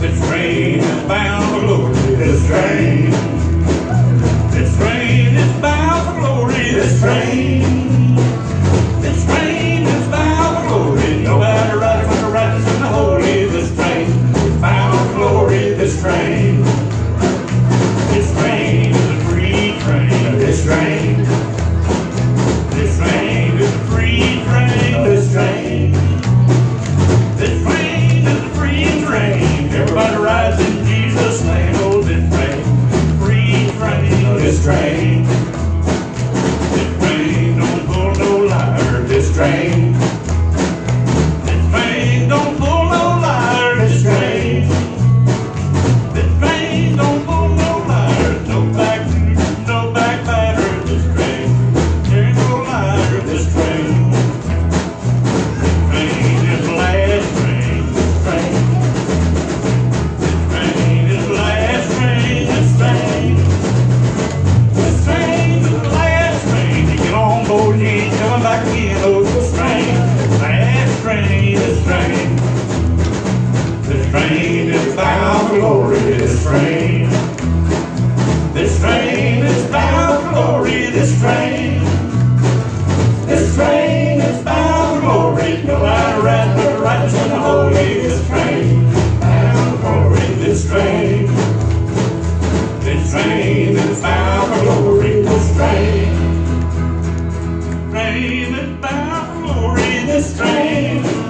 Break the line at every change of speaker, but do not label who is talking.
This train is bound for glory. This train. This train is bound for glory. This train. This train is bound for glory. No matter right or right, it's in the holy. This road coming back. Oh, this train, that train, this train. This train is bound for glory, this train. This train is bound for glory, this train. This train is bound for glory. No, matter ride, the righteous and the holy, this train. name and in the strain.